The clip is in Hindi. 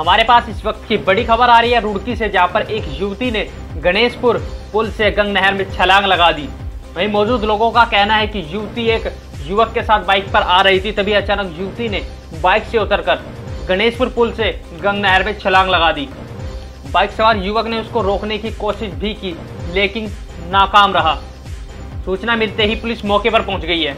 हमारे पास इस वक्त की बड़ी खबर आ रही है। रुड़की से जहाँ पर एक युवती ने गणेशपुर पुल से गंग नहर में छलांग लगा दी। वहीं मौजूद लोगों का कहना है कि युवती एक युवक के साथ बाइक पर आ रही थी, तभी अचानक युवती ने बाइक से उतरकर गणेशपुर पुल से गंग नहर में छलांग लगा दी। बाइक सवार युवक ने उसको रोकने की कोशिश भी की, लेकिन नाकाम रहा। सूचना मिलते ही पुलिस मौके पर पहुँच गई है।